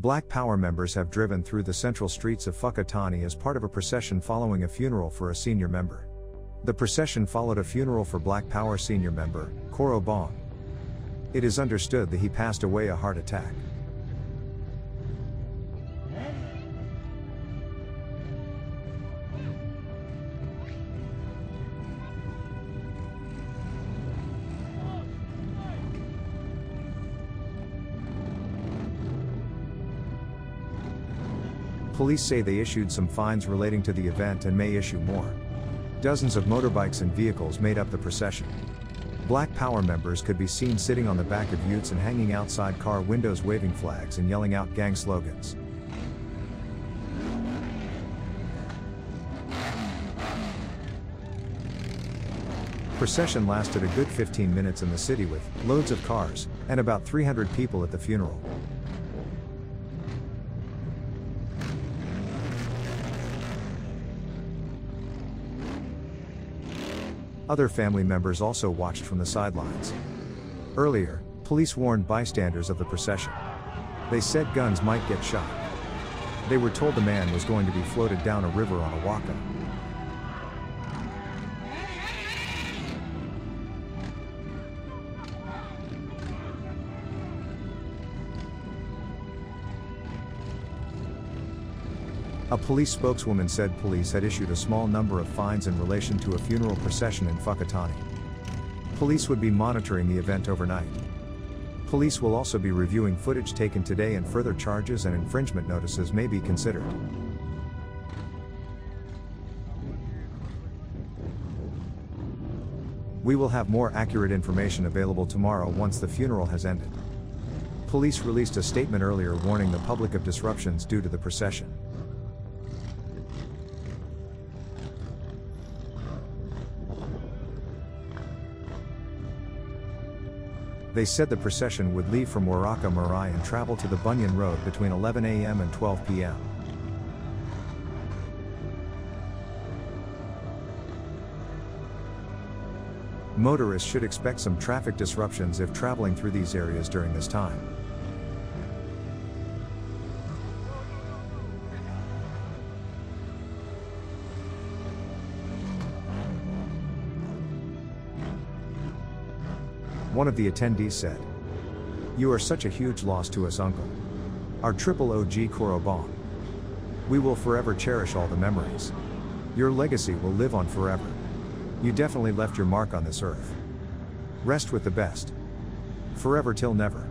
Black Power members have driven through the central streets of Whakatane as part of a procession following a funeral for a senior member. The procession followed a funeral for Black Power senior member, Koro Bong. It is understood that he passed away a heart attack. Police say they issued some fines relating to the event and may issue more. Dozens of motorbikes and vehicles made up the procession. Black Power members could be seen sitting on the back of utes and hanging outside car windows waving flags and yelling out gang slogans. Procession lasted a good 15 minutes in the city with loads of cars and about 300 people at the funeral. Other family members also watched from the sidelines. Earlier, police warned bystanders of the procession. They said guns might get shot. They were told the man was going to be floated down a river on a waka. A police spokeswoman said police had issued a small number of fines in relation to a funeral procession in Whakatane. Police would be monitoring the event overnight. Police will also be reviewing footage taken today and further charges and infringement notices may be considered. We will have more accurate information available tomorrow once the funeral has ended. Police released a statement earlier warning the public of disruptions due to the procession. They said the procession would leave from Wairaka Marae and travel to the Bunyan Road between 11 a.m. and 12 p.m. Motorists should expect some traffic disruptions if traveling through these areas during this time. One of the attendees said, You are such a huge loss to us, Uncle. Our triple OG Korobong. We will forever cherish all the memories. Your legacy will live on forever. You definitely left your mark on this earth. Rest with the best. Forever till never.